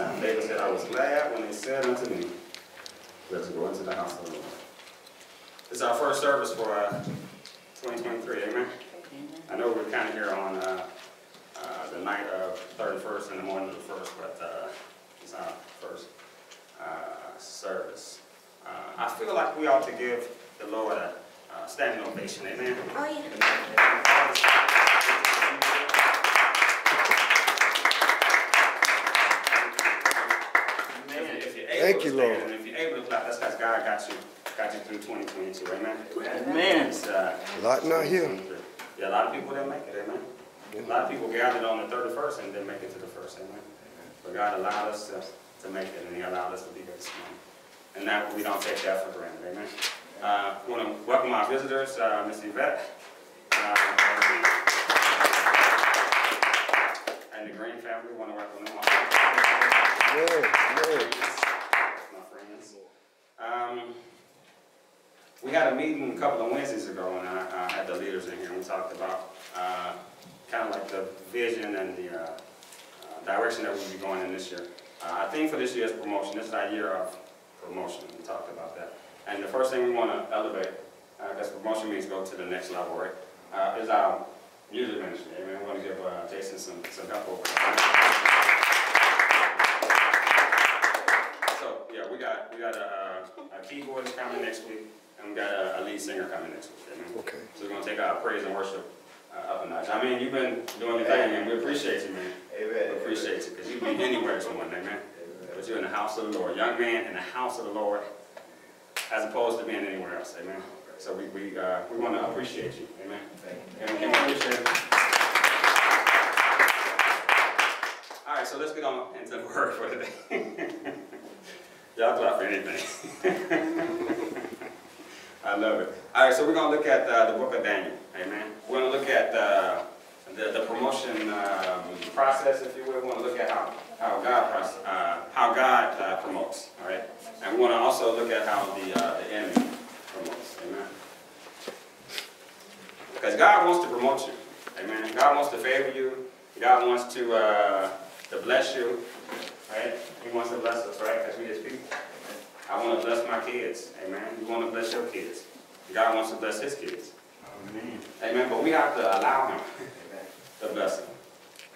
time. David said, I was glad when they said unto me, let us go into the house of the Lord. This is our first service for uh, 2023, amen? I know we're kind of here on uh, uh, the night of 31st and the morning of the 1st, but uh, it's our first uh, service. Uh, I feel like we ought to give the Lord a uh, standing ovation, amen? Oh, yeah. Amen. If you're able Thank you, Lord. And if you're able to clap, that's because God got you, got you through 2022, amen? Amen. It's, uh, A lot not here. Yeah, a lot of people didn't make it, amen? A lot of people gathered on the 31st and didn't make it to the first, amen? But God allowed us to, to make it, and He allowed us to be here this morning. And that, we don't take that for granted, amen? Uh, I want to welcome our visitors, uh, Miss Yvette. uh, And the Green family, want to welcome them all. Yeah, yeah. My friends. Um, We had a meeting a couple of Wednesdays ago, and I, I had the leaders in here, and we talked about, uh, kind of like the vision and the, uh, uh, direction that we'll be going in this year. Uh, I think for this year's promotion, this is our year of promotion, we talked about that. And the first thing we want to elevate, uh, because promotion means go to the next level, right? Uh, is our music ministry, amen, we want to give, uh, Jason some, some help over there. So, yeah, we got, we got a, a keyboardist coming next week, and we got a, a lead singer coming next week, amen? Okay. So we're gonna take our praise and worship uh, up a notch. I mean, you've been doing your thing, and we appreciate you, man. We appreciate you, because you be anywhere this morning, amen? But you're in the house of the Lord, young man in the house of the Lord, as opposed to being anywhere else, amen? So we, we, uh, we wanna appreciate you, amen? And can we appreciate? All right, so let's get on into the word for today. Y'all clap for anything. I love it. All right, so we're gonna look at uh, the book of Daniel, amen? We're gonna look at uh, the, the promotion um, process, if you will. We wanna look at how, how God, uh, how God uh, promotes, all right? And we wanna also look at how the, uh, the enemy promotes, amen? Because God wants to promote you, amen? God wants to favor you. God wants to, uh, to bless you, right? He wants to bless us, right, as we his people. I want to bless my kids, amen. You want to bless your kids. God wants to bless his kids. Amen. Amen, but we have to allow him to blessing.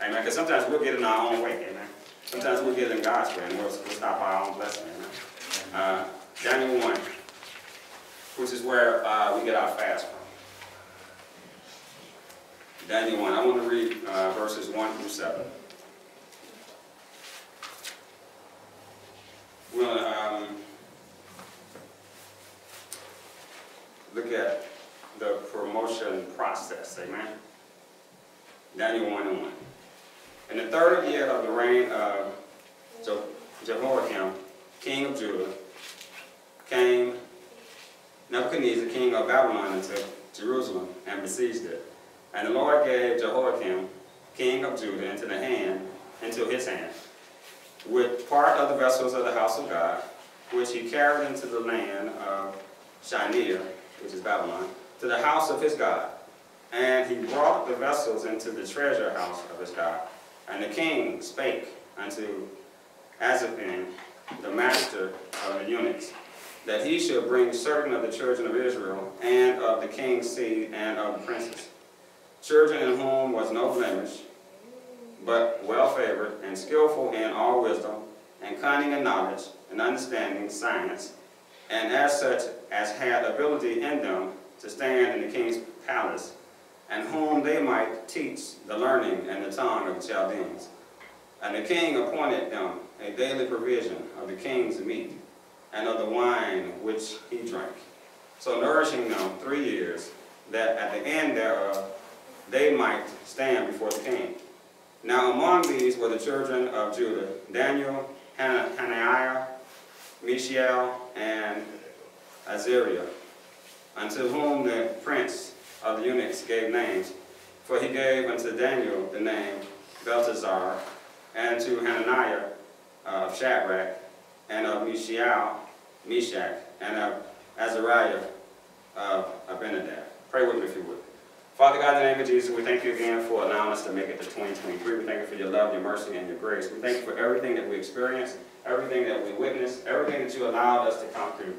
Amen, because sometimes we'll get in our own way, amen. Sometimes we'll get in God's way and we'll, we'll stop our own blessing, amen. Uh, Daniel 1, which is where uh, we get our fast from. Daniel 1, I want to read uh, verses 1 through 7. We'll um, look at the promotion process, amen? Daniel 1 In the third year of the reign of Je- Jehoiakim, king of Judah, came Nebuchadnezzar, king of Babylon, into Jerusalem and besieged it. And the Lord gave Jehoiakim, king of Judah, into the hand, into his hand, with part of the vessels of the house of God, which he carried into the land of Shinar, which is Babylon, to the house of his God. And he brought the vessels into the treasure house of his God. And the king spake unto Azaphan, the master of the eunuchs, that he should bring certain of the children of Israel, and of the king's seed, and of the princes, children in whom was no blemish, but well favored and skillful in all wisdom, and cunning in knowledge, and understanding science, and as such as had ability in them to stand in the king's palace, and whom they might teach the learning and the tongue of the Chaldeans. And the king appointed them a daily provision of the king's meat, and of the wine which he drank, so nourishing them three years, that at the end thereof they might stand before the king. Now among these were the children of Judah, Daniel, Hana- Hananiah, Mishael, and Azariah, unto whom the prince of the eunuchs gave names. For he gave unto Daniel the name Belteshazzar, and to Hananiah of Shadrach, and of Mishael, Meshach, and of Azariah of Abednego. Pray with me if you would. Father God, in the name of Jesus, we thank you again for allowing us to make it to 2023. We thank you for your love, your mercy, and your grace. We thank you for everything that we experienced, everything that we witnessed, everything that you allowed us to come through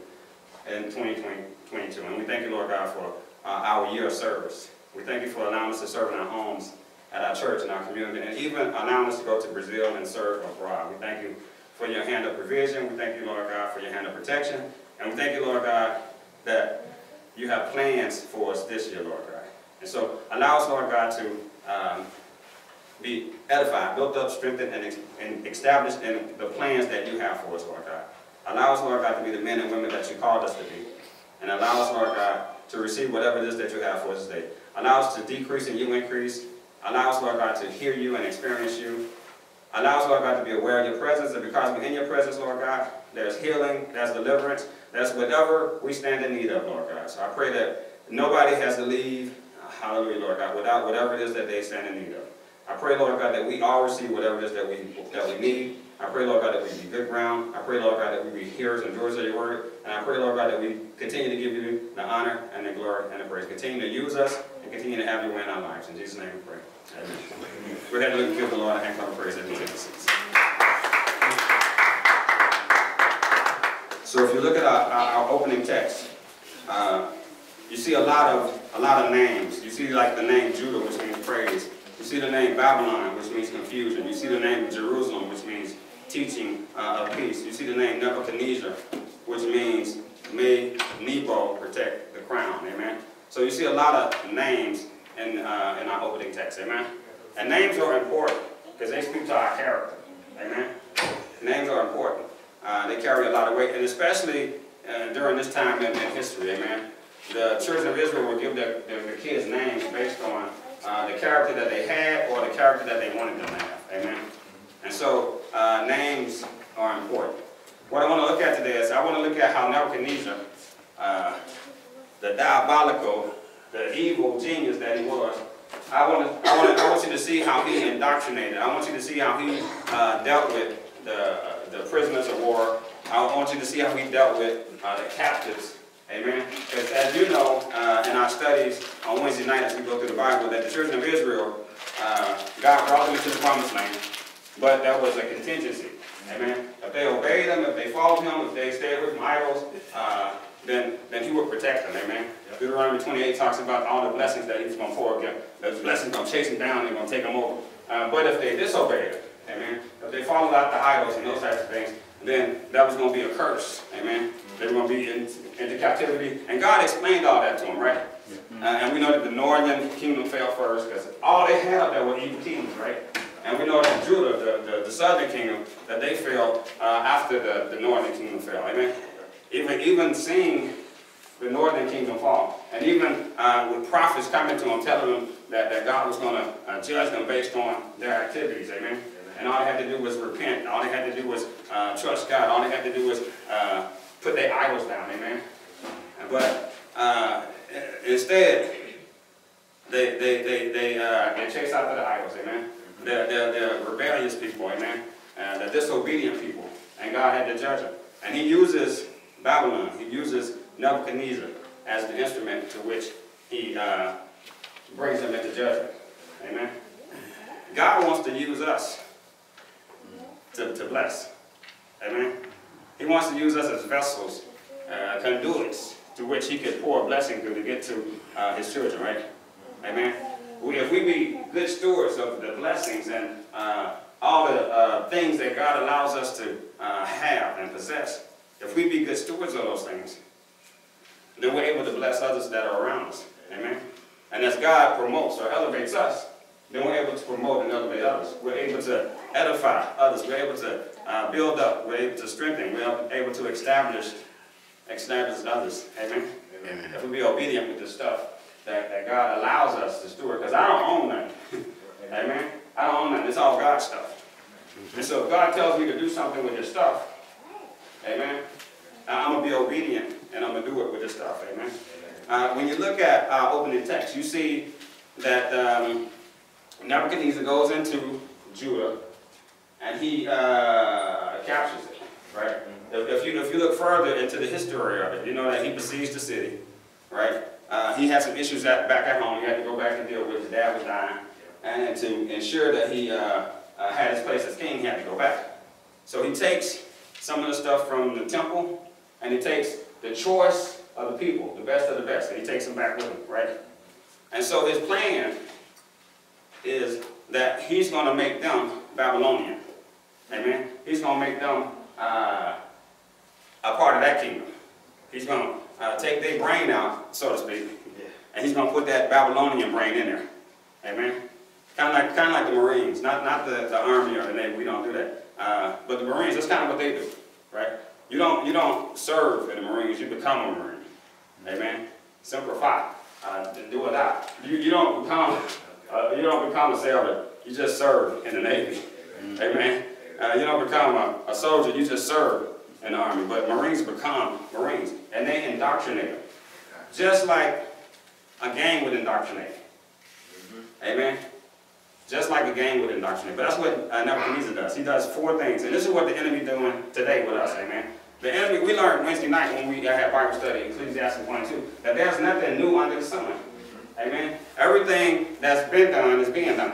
in 2022. And we thank you, Lord God, for uh, our year of service. We thank you for allowing us to serve in our homes, at our church, and our community, and even allowing us to go to Brazil and serve abroad. We thank you for your hand of provision. We thank you, Lord God, for your hand of protection. And we thank you, Lord God, that you have plans for us this year, Lord God. And so allow us, Lord God, to um, be edified, built up, strengthened, and, ex- and established in the plans that you have for us, Lord God. Allow us, Lord God, to be the men and women that you called us to be. And allow us, Lord God, to receive whatever it is that you have for us today. Allow us to decrease and you increase. Allow us, Lord God, to hear you and experience you. Allow us, Lord God, to be aware of your presence. And because we're in your presence, Lord God, there's healing, there's deliverance, there's whatever we stand in need of, Lord God. So I pray that nobody has to leave, hallelujah, Lord God, without whatever it is that they stand in need of. I pray, Lord God, that we all receive whatever it is that we, that we need. I pray, Lord God, that we be good ground. I pray, Lord God, that we be hearers and doers of your word. And I pray, Lord God, that we continue to give you the honor and the glory and the praise. Continue to use us and continue to have your way in our lives. In Jesus' name we pray. Amen. We're going to give the Lord a hand clap of praise we take. So if you look at our, our, our opening text, uh, you see a lot of a lot of names. You see like the name Judah, which means praise. You see the name Babylon, which means confusion. You see the name Jerusalem, which means teaching uh, of peace. You see the name Nebuchadnezzar, which means may Nebo protect the crown. Amen. So you see a lot of names in uh, in our opening text. Amen. And names are important because they speak to our character. Amen. Names are important. Uh, they carry a lot of weight, and especially uh, during this time in, in history. Amen the children of Israel would give their, their, their kids names based on uh, the character that they had or the character that they wanted them to have. Amen. And so uh, names are important. What I want to look at today is I want to look at how Nebuchadnezzar, uh, the diabolical, the evil genius that he was, I want to, I want to, I want you to see how he indoctrinated. I want you to see how he uh, dealt with the, uh, the prisoners of war. I want you to see how he dealt with uh, the captives Amen. Because as you know, uh, in our studies on Wednesday night as we go through the Bible, that the children of Israel, uh, God brought them into the promised land, but that was a contingency. Amen. If they obeyed him, if they followed him, if they stayed with idols, uh, then, then he would protect them. Amen. Deuteronomy 28 talks about all the blessings that he was going to pour again. Those blessings going to chase them down, they're going to take them over. Uh, but if they disobeyed, amen, if they followed out the idols and those types of things, then that was going to be a curse. Amen. They were going to be in, into captivity. And God explained all that to them, right? Uh, and we know that the northern kingdom fell first because all they had there were evil kings, right? And we know that Judah, the, the, the southern kingdom, that they fell uh, after the, the northern kingdom fell. Amen? Even, even seeing the northern kingdom fall, and even uh, with prophets coming to them telling them that, that God was going to uh, judge them based on their activities. Amen? And all they had to do was repent. All they had to do was uh, trust God. All they had to do was uh, put their idols down. Amen? But uh, instead, they, they, they, they, they chase after the idols, amen? They're, rebellious people, amen? Uh, they're disobedient people, and God had to judge them. And he uses Babylon, he uses Nebuchadnezzar as the instrument to which he uh, brings them into judgment, amen? God wants to use us to, to bless, amen? He wants to use us as vessels, uh, conduits, to which he could pour a blessing through to get to uh, his children, right? Amen. We, if we be good stewards of the blessings and uh, all the uh, things that God allows us to uh, have and possess, if we be good stewards of those things, then we're able to bless others that are around us. Amen. And as God promotes or elevates us, then we're able to promote and elevate others. We're able to edify others. We're able to uh, build up. We're able to strengthen. We're able to establish establish others. Amen? Amen. If we be obedient with this stuff that, that God allows us to steward, because I don't own nothing. Amen? I don't own nothing. It's all God's stuff. And so if God tells me to do something with His stuff, amen, I'm going to be obedient and I'm going to do it with His stuff. Amen? Uh, when you look at our opening text, you see that um, Nebuchadnezzar goes into Judah and he uh, captures it, right? If, if, you, if you look further into the history of it, you know that he besieged the city, right? Uh, he had some issues at, back at home, he had to go back and deal with, his dad was dying. And to ensure that he, uh, uh, had his place as king, he had to go back. So he takes some of the stuff from the temple, and he takes the choice of the people, the best of the best, and he takes them back with him, right? And so his plan is that he's gonna make them Babylonian. Amen? He's gonna make them, uh, a part of that kingdom. He's gonna, uh, take their brain out, so to speak, and he's gonna put that Babylonian brain in there. Amen? Kind of like, kind of like the Marines, not, not the, the Army or the Navy, we don't do that. Uh, but the Marines, that's kind of what they do, right? You don't, you don't serve in the Marines, you become a Marine. Amen? Semper Fi, uh, do or die. You, you don't become, uh, you don't become a sailor, you just serve in the Navy. Amen? Uh, you don't become a, a soldier, you just serve in the Army. But Marines become Marines, and they indoctrinate them. Just like a gang would indoctrinate. Amen? Just like a gang would indoctrinate. But that's what uh, Nebuchadnezzar does. He does four things. And this is what the enemy doing today with us. Amen? The enemy, we learned Wednesday night when we had Bible study, Ecclesiastes 1 and 2, that there's nothing new under the sun. Amen? Everything that's been done is being done.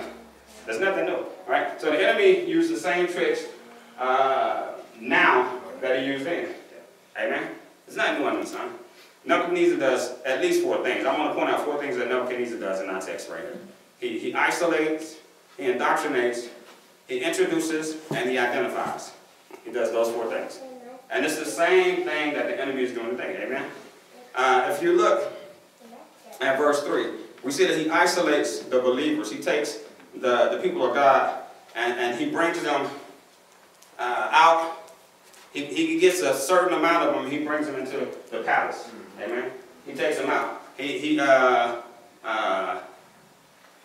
There's nothing new. Right? So the enemy used the same tricks uh, now that he used then. Amen? It's not new under the sun. Nebuchadnezzar does at least four things. I want to point out four things that Nebuchadnezzar does in our text right here. He, he isolates, he indoctrinates, he introduces, and he identifies. He does those four things. And it's the same thing that the enemy is doing today. Amen? Uh, if you look at verse 3, we see that he isolates the believers. He takes the, the people of God and, and he brings them uh, out. He, he gets a certain amount of them, he brings them into the palace. Amen? He takes them out. He, he, uh, uh,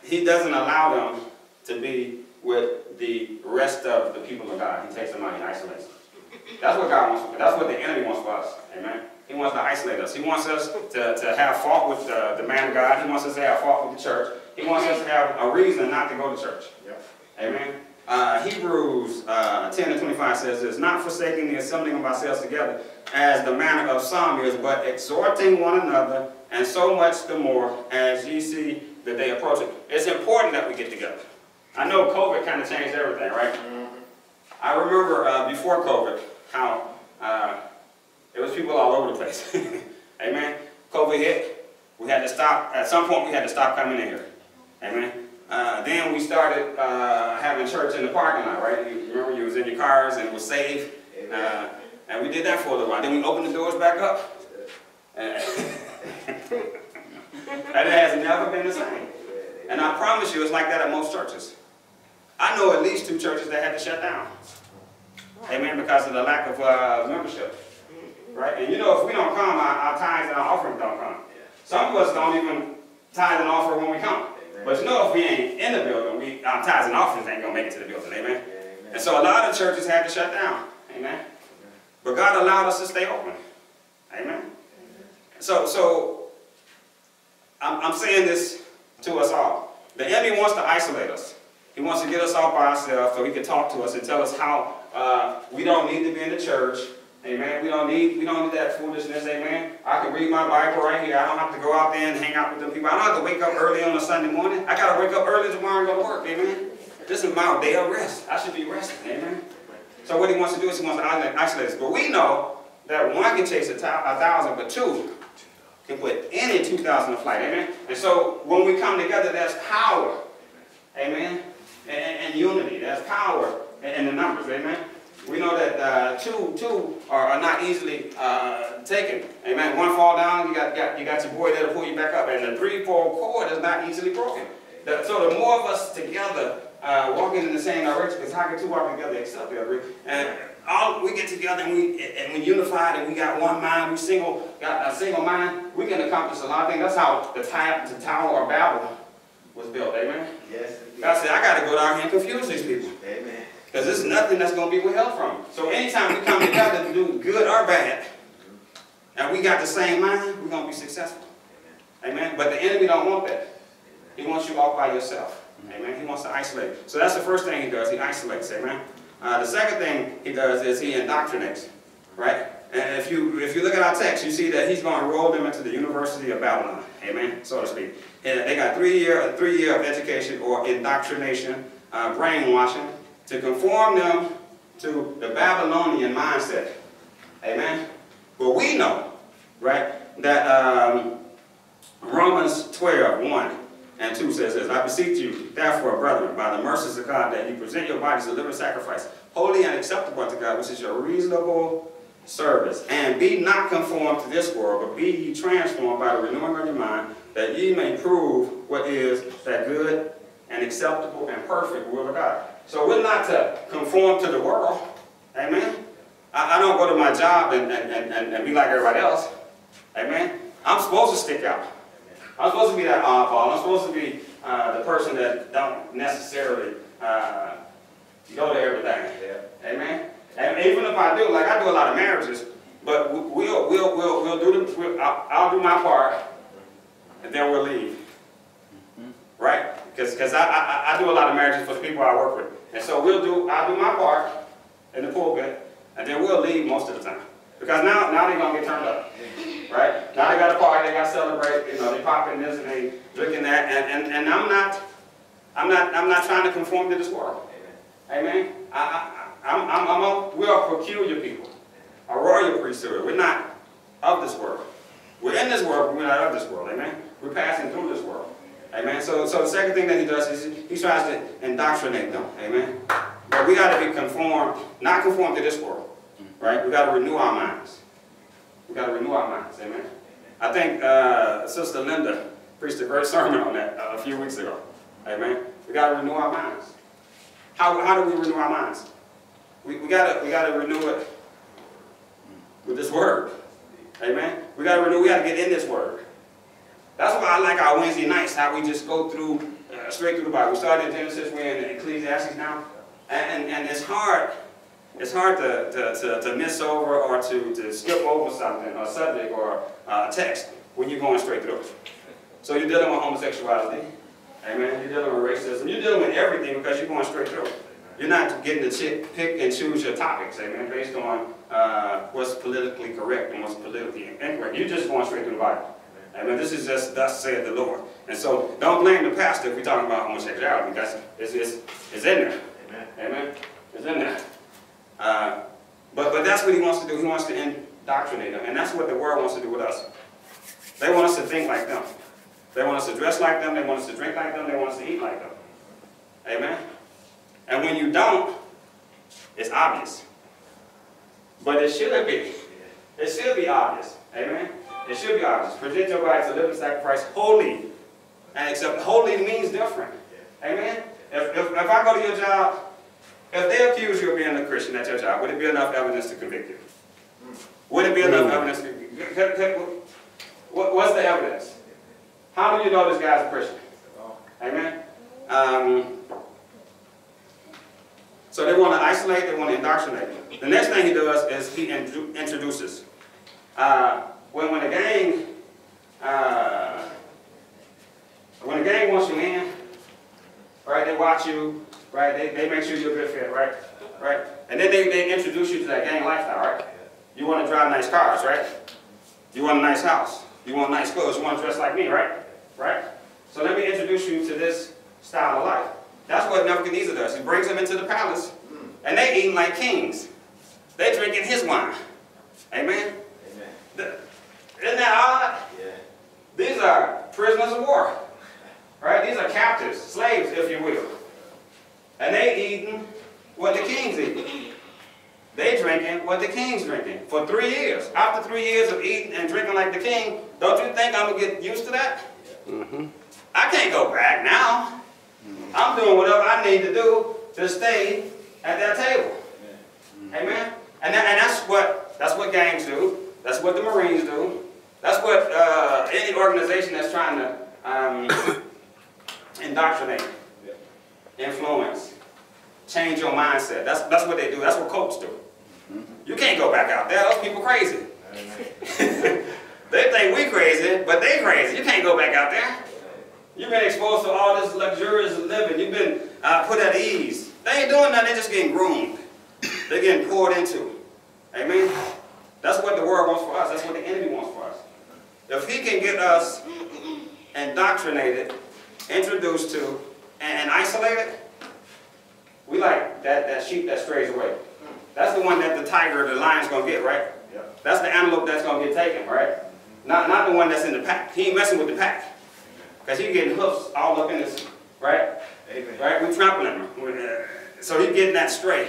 he doesn't allow them to be with the rest of the people of God. He takes them out, he isolates them. That's what God wants. That's what the enemy wants for us. Amen. He wants to isolate us. He wants us to, to have fault with the, the man of God. He wants us to have fault with the church. He wants us to have a reason not to go to church. Yep. Amen. Uh, Hebrews uh, 10 and 25 says this, not forsaking the assembling of ourselves together, as the manner of some is, but exhorting one another, and so much the more as ye see the day approaching. It's important that we get together. I know COVID kind of changed everything, right? I remember uh, before COVID how uh, it was people all over the place. Amen. COVID hit. We had to stop. At some point, we had to stop coming in here. Amen. Uh, then we started uh, having church in the parking lot, right? You remember you was in your cars and it was safe. Uh, and we did that for a little while. Then we opened the doors back up. And it has never been the same. And I promise you, it's like that at most churches. I know at least two churches that had to shut down. Amen, because of the lack of uh, membership. Right? And you know, if we don't come, our, our tithes and our offerings don't come. Some of us don't even tithe and offer when we come. But you know, if we ain't in the building, we, our tithes and offerings ain't to make it to the building. Amen? And so a lot of churches had to shut down. Amen? But God allowed us to stay open. Amen? So, so I'm, I'm saying this to us all. The enemy wants to isolate us. He wants to get us all by ourselves so he can talk to us and tell us how uh, we don't need to be in the church. Amen. We don't need we don't need that foolishness. Amen. I can read my Bible right here. I don't have to go out there and hang out with them people. I don't have to wake up early on a Sunday morning. I got to wake up early tomorrow and go to work. Amen. This is my day of rest. I should be resting. Amen. So what he wants to do is he wants to isolate us. But we know that one can chase a, thousand, but two can put any 2,000 to flight. Amen. And so when we come together, there's power. Amen. And, and unity. There's power in the numbers. Amen. We know that uh, two, two are, are not easily uh, taken. Amen. One fall down, you got, got, you got your boy there to pull you back up. And the three-fold cord is not easily broken. The, so the more of us together uh, walking in the same direction, because how can two walk together except they agree? And all we get together and we and we unified and we got one mind, we single got a single mind, we can accomplish a lot of things. That's how the, the Tower of Babel was built. Amen. Yes. God said, I got to go down here and confuse these people. Amen. Because there's nothing that's going to be withheld from them. So anytime we come together to do good or bad, and we got the same mind, we're going to be successful. Amen. But the enemy don't want that. He wants you all by yourself. Amen. He wants to isolate. So that's the first thing he does. He isolates. Amen. Uh, the second thing he does is he indoctrinates. Right? And if you, if you look at our text, you see that he's going to roll them into the University of Babylon, amen, so to speak. And they got three year, three year of education or indoctrination, uh, brainwashing, to conform them to the Babylonian mindset, amen. But we know, right, that um, Romans 12, 1 and 2 says this, I beseech you, therefore, brethren, by the mercies of God, that you present your bodies a living sacrifice, holy and acceptable unto God, which is your reasonable service. And be not conformed to this world, but be ye transformed by the renewing of your mind, that ye may prove what is that good and acceptable and perfect will of God. So we're not to conform to the world. Amen. I, I don't go to my job and, and, and, and be like everybody else. Amen. I'm supposed to stick out. I'm supposed to be that oddball. I'm supposed to be uh, the person that don't necessarily uh, go to everything. Amen. And even if I do, like I do a lot of marriages, but we- we'll we'll we'll we'll do the we'll, I'll, I'll do my part, and then we'll leave. Right? Because because I, I I do a lot of marriages for the people I work with, and so we'll do I'll do my part in the pulpit, and then we'll leave most of the time. Because now now they're gonna get turned up. Right? Now they got a party, they got to celebrate, you know, they popping this and they drinking that, and, and, and I'm not, I'm not, I'm not trying to conform to this world. Amen? I, I, I'm, I'm, I'm a, we're peculiar people, a royal priesthood. We're not of this world. We're in this world, but we're not of this world. Amen? We're passing through this world. Amen? So, so the second thing that he does is he, tries to indoctrinate them. Amen? But we got to be conformed, not conform to this world. Right? We got to renew our minds. We got to renew our minds, amen. I think uh, Sister Linda preached a great sermon on that uh, a few weeks ago, amen. We got to renew our minds. How, how do we renew our minds? We, we got we to renew it with this word, amen. We got to renew. We got to get in this word. That's why I like our Wednesday nights. How we just go through uh, straight through the Bible. We started in Genesis, we're in Ecclesiastes now, and, and, and it's hard it's hard to, to, to, to, miss over or to, to skip over something, or subject, or uh, text when you're going straight through. So you're dealing with homosexuality, amen. You're dealing with racism. You're dealing with everything because you're going straight through. You're not getting to pick and choose your topics, amen, based on uh, what's politically correct and what's politically incorrect. You're just going straight through the Bible. Amen. This is just thus saith the Lord. And so don't blame the pastor if we're talking about homosexuality. That's it's, it's, it's in there. Amen. Amen. It's in there. Uh, but, but that's what he wants to do. He wants to indoctrinate them. And that's what the world wants to do with us. They want us to think like them. They want us to dress like them. They want us to drink like them. They want us to eat like them. Amen? And when you don't, it's obvious. But it should be. It should be obvious. Amen? It should be obvious. Present your body as a living sacrifice, holy. And except holy means different. Amen? If, if, if I go to your job if they accuse you of being a Christian at your job, would it be enough evidence to convict you? Would it be enough evidence to what, What's the evidence? How do you know this guy's a Christian? Amen? Um, so they want to isolate, they want to indoctrinate. The next thing he does is he introduces. Uh, when, when a gang, uh, when a gang wants you in, right, they watch you, right? They, they make sure you're a good fit, right? Right? And then they, they introduce you to that gang lifestyle, right? You want to drive nice cars, right? You want a nice house. You want nice clothes. You want to dress like me, right? Right? So let me introduce you to this style of life. That's what Nebuchadnezzar does. He brings them into the palace, and they eating like kings. They drinking his wine. Amen. Isn't that odd? Yeah. These are prisoners of war. Right? These are captives, slaves, if you will. And they eating what the king's eating. They drinking what the king's drinking for three years. After three years of eating and drinking like the king, don't you think I'm going to get used to that? Mm-hmm. I can't go back now. I'm doing whatever I need to do to stay at that table. Amen? And, that, and that's what that's what gangs do. That's what the Marines do. That's what uh, any organization that's trying to um, indoctrinate influence, change your mindset. That's, that's what they do. That's what coaches do. You can't go back out there. Those people crazy. they think we crazy, but they crazy. You can't go back out there. You've been exposed to all this luxurious living. You've been uh, put at ease. They ain't doing nothing. They're just getting groomed. They're getting poured into. Amen? That's what the world wants for us. That's what the enemy wants for us. If he can get us indoctrinated, introduced to, and isolated, we like that, that sheep that strays away. That's the one that the tiger, or the lion's gonna get, right? Yep. That's the antelope that's gonna get taken, right? Not, not the one that's in the pack. He ain't messing with the pack. Because he getting hoofs all up in this, right? Amen. Right? We're trampling him. Uh, So he getting that stray.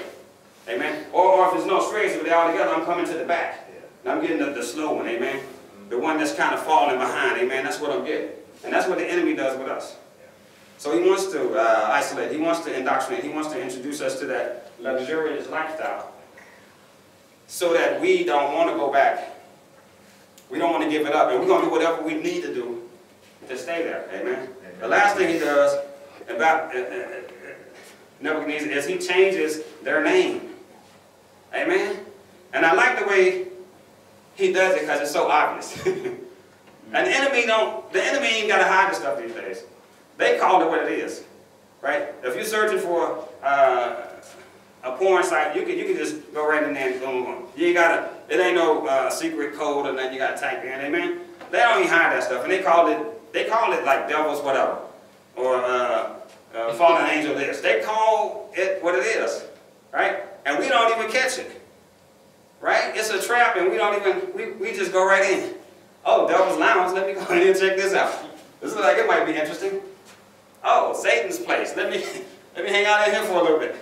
Amen. Or, or if there's no strays, if they're all together, I'm coming to the back. Yeah. And I'm getting the, the slow one, amen. The one that's kind of falling behind, amen. That's what I'm getting. And that's what the enemy does with us. So he wants to uh, isolate, he wants to indoctrinate, he wants to introduce us to that luxurious lifestyle so that we don't want to go back. We don't want to give it up, and we're going to do whatever we need to do to stay there, amen. The last thing he does about uh, uh, uh, Nebuchadnezzar is he changes their name, amen. And I like the way he does it because it's so obvious. and the enemy don't, the enemy ain't got to hide the stuff these days. They call it what it is, right? If you're searching for uh, a porn site, you can you can just go right in there and boom, boom. You ain't gotta. It ain't no uh, secret code or nothing you gotta type in. Amen. They don't even hide that stuff, and they call it they call it like devils whatever, or uh, uh, fallen angel this. They call it what it is, right? And we don't even catch it, right? It's a trap, and we don't even we, we just go right in. Oh, devil's lounge. Let me go in and check this out. This is like it might be interesting. Oh, Satan's place. Let me let me hang out in here for a little bit.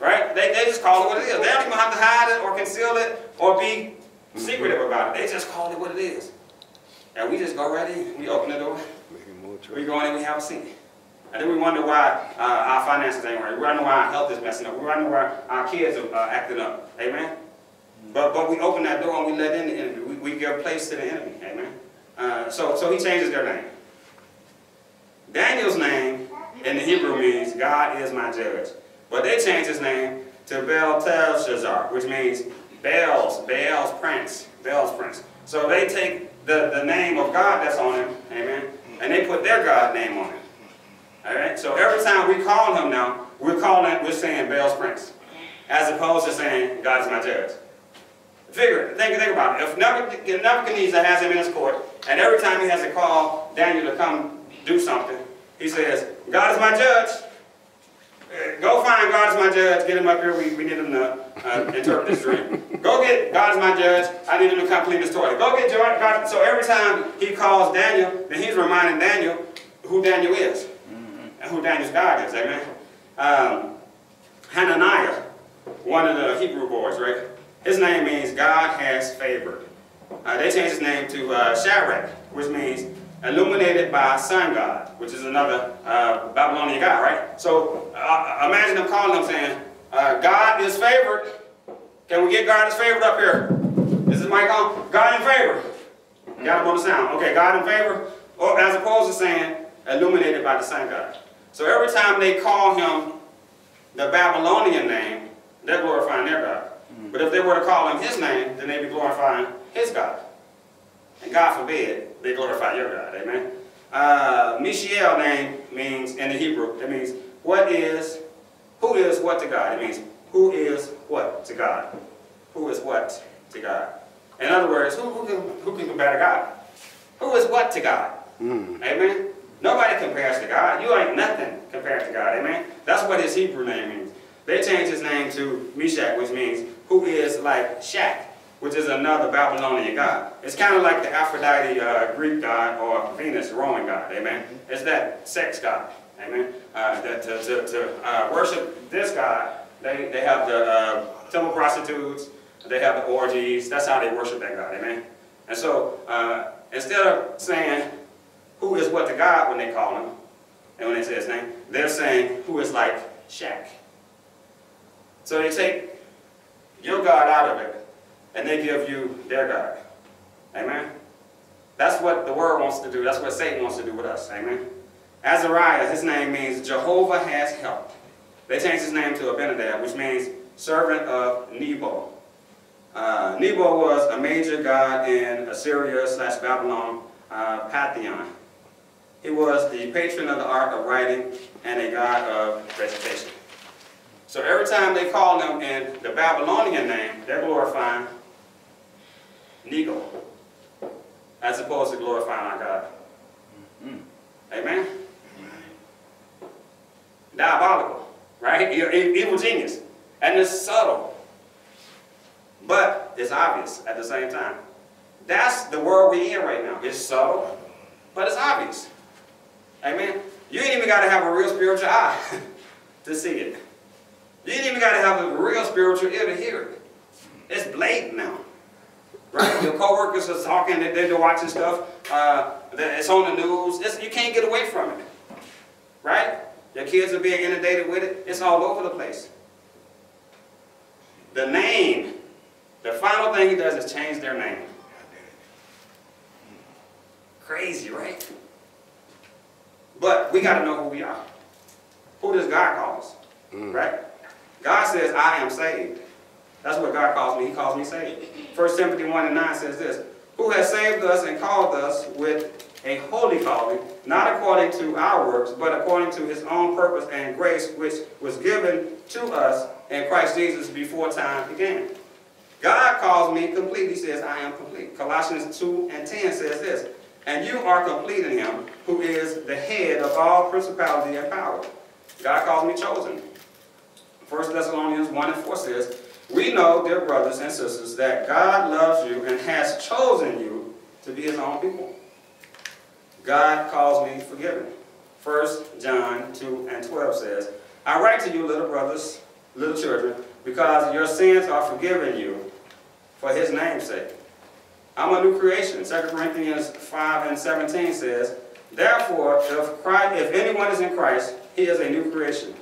Right? They, they just call it what it is. They don't even have to hide it or conceal it or be secretive about it. They just call it what it is. And we just go right in. We open the door. We go in and we have a seat. And then we wonder why uh, our finances ain't right. We wonder why our health is messing up. We wonder why our kids are uh, acting up. Amen? But, but we open that door and we let in the enemy. We, we give place to the enemy. Amen? Uh, so, so he changes their name. Daniel's name in the Hebrew means God is my judge. But they changed his name to Belteshazzar, which means Baal's, Baal's prince, Baal's prince. So they take the, the name of God that's on him, amen, and they put their God name on him. All right? So every time we call him now, we're calling, we're saying Baal's prince, as opposed to saying God is my judge. Figure it. Think, think about it. If Nebuchadnezzar has him in his court, and every time he has to call Daniel to come do something, he says, God is my judge. Uh, Go find God is my judge. Get him up here. We, we need him to uh, interpret this dream. Go get God is my judge. I need him to come clean this toilet. Go get God. God. So every time he calls Daniel, then he's reminding Daniel who Daniel is and who Daniel's God is. Amen. Um, Hananiah, one of the Hebrew boys, right? His name means God has favored. Uh, they changed his name to uh, Shadrach, which means illuminated by sun god, which is another uh, Babylonian god, right? So uh, imagine them calling him saying, uh, God is favored. Can we get God is favored up here? this mic on? God in favor. Got him on the sound. Okay, God in favor. Or as opposed to saying, illuminated by the sun god. So every time they call him the Babylonian name, they're glorifying their God. But if they were to call him his name, then they'd be glorifying his God. And God forbid they glorify your God. Amen. Uh, Mishael name means, in the Hebrew, it means what is, who is what to God. It means who is what to God. Who is what to God. In other words, who, who, can, who can compare to God? Who is what to God? Mm. Amen. Nobody compares to God. You ain't nothing compared to God. Amen. That's what his Hebrew name means. They changed his name to Meshach, which means who is like Shak, which is another Babylonian god. It's kind of like the Aphrodite uh, Greek god or Venus Roman god. Amen. It's that sex god. Amen. Uh, that to, to, to uh, worship this god, they, they have the uh, temple prostitutes, they have the orgies. That's how they worship that god. Amen. And so uh, instead of saying who is what the God when they call him, and when they say his name, they're saying who is like Shaq. So they take your God out of it, and they give you their God. Amen? That's what the word wants to do. That's what Satan wants to do with us. Amen? Azariah, his name means Jehovah has helped. They changed his name to Abednego, which means servant of Nebo. Uh, Nebo was a major god in Assyria slash Babylon, uh, Pantheon. He was the patron of the art of writing and a god of vegetation. So every time they call them in the Babylonian name, they're glorifying Nebo. As opposed to glorifying our God. Mm-hmm. Amen? Diabolical, right? Evil genius. And it's subtle. But it's obvious at the same time. That's the world we're in right now. It's subtle, but it's obvious. Amen? You ain't even got to have a real spiritual eye to see it. You ain't even got to have a real spiritual ear to hear it. It's blatant now. Right? Your coworkers are talking, they- they're watching stuff. Uh, it's on the news. It's, you can't get away from it. Right? Your kids are being inundated with it. It's all over the place. The name, the final thing he does is change their name. Crazy, right? But we got to know who we are. Who does God call us? Right? God says, I am saved. That's what God calls me. He calls me saved. 1 Timothy 1 and 9 says this, Who has saved us and called us with a holy calling, not according to our works, but according to his own purpose and grace, which was given to us in Christ Jesus before time began. God calls me complete. He says, I am complete. Colossians 2 and 10 says this, And you are complete in him, who is the head of all principality and power. God calls me chosen. 1 Thessalonians 1 and 4 says, We know, dear brothers and sisters, that God loves you and has chosen you to be his own people. God calls me forgiven. 1 John 2 and 12 says, I write to you, little brothers, little children, because your sins are forgiven you for his name's sake. I'm a new creation. 2 Corinthians 5 and 17 says, Therefore, if, Christ, if anyone is in Christ, he is a new creation.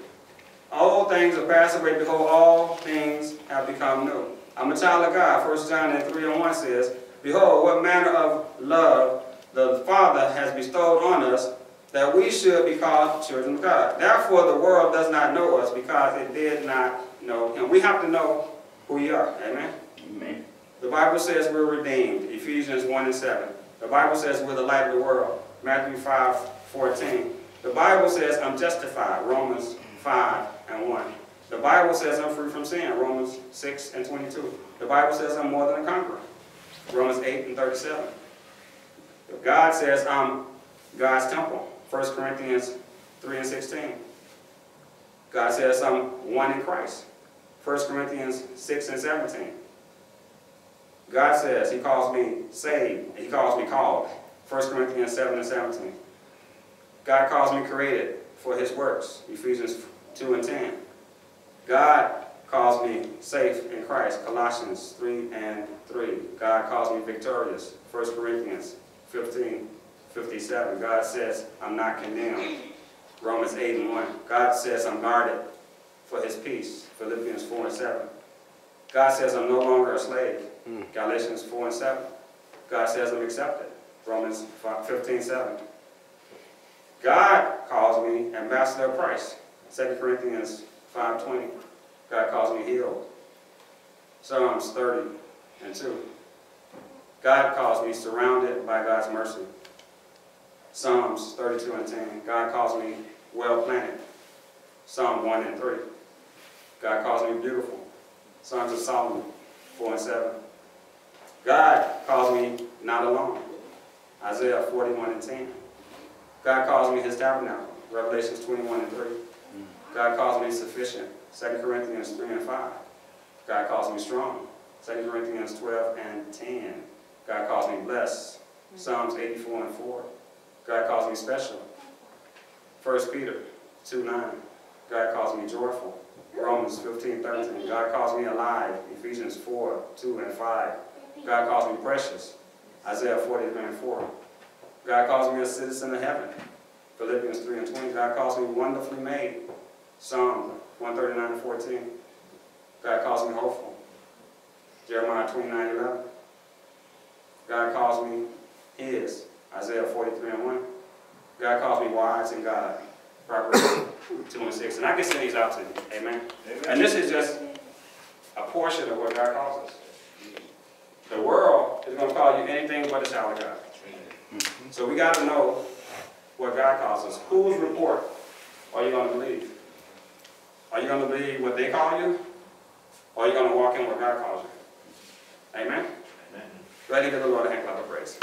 All things are passed away. Behold, all things have become new. I'm a child of God. 1 John 3 and 1 says, Behold, what manner of love the Father has bestowed on us, that we should be called children of God. Therefore, the world does not know us because it did not know him. We have to know who we are. Amen? Amen. The Bible says we're redeemed. Ephesians 1 and 7. The Bible says we're the light of the world. Matthew 5, 14. The Bible says I'm justified. Romans 5 and 1. The Bible says I'm free from sin. Romans 6 and 22. The Bible says I'm more than a conqueror. Romans 8 and 37. God says I'm God's temple. 1 Corinthians 3 and 16. God says I'm one in Christ. 1 Corinthians 6 and 17. God says he calls me saved. He calls me called. 1 Corinthians 7 and 17. God calls me created for his works. Ephesians 2 and 10. God calls me safe in Christ. Colossians 3 and 3. God calls me victorious. 1 Corinthians 15, 57. God says I'm not condemned. Romans 8 and 1. God says I'm guarded for his peace. Philippians 4 and 7. God says I'm no longer a slave. Hmm. Galatians 4 and 7. God says I'm accepted. Romans 5, 15, 7. God calls me ambassador of Christ. 2 Corinthians 5.20. God calls me healed. Psalms 30 and 2. God calls me surrounded by God's mercy. Psalms 32 and 10. God calls me well planted. Psalm 1 and 3. God calls me beautiful. Psalms of Solomon 4 and 7. God calls me not alone. Isaiah 41 and 10. God calls me his tabernacle. Revelations 21 and 3. God calls me sufficient. 2 Corinthians 3 and 5. God calls me strong. 2 Corinthians 12 and 10. God calls me blessed. Psalms 84 and 4. God calls me special. 1 Peter 2 9. God calls me joyful. Romans 15 13. God calls me alive. Ephesians 4 2 and 5. God calls me precious. Isaiah 43 and 4. God calls me a citizen of heaven. Philippians 3 and 20. God calls me wonderfully made. Psalm 139 and 14. God calls me hopeful. Jeremiah 29 11. God calls me his. Isaiah 43 and 1. God calls me wise in God. Proverbs 2 and 6. And I can send these out to you. Amen. And this is just a portion of what God calls us. The world is going to call you anything but a child of God. So we got to know what God calls us. Whose report are you going to believe? Are you going to be what they call you? Or are you going to walk in what God calls you? Amen? Amen. Ahead give the Lord a hand clap of praise.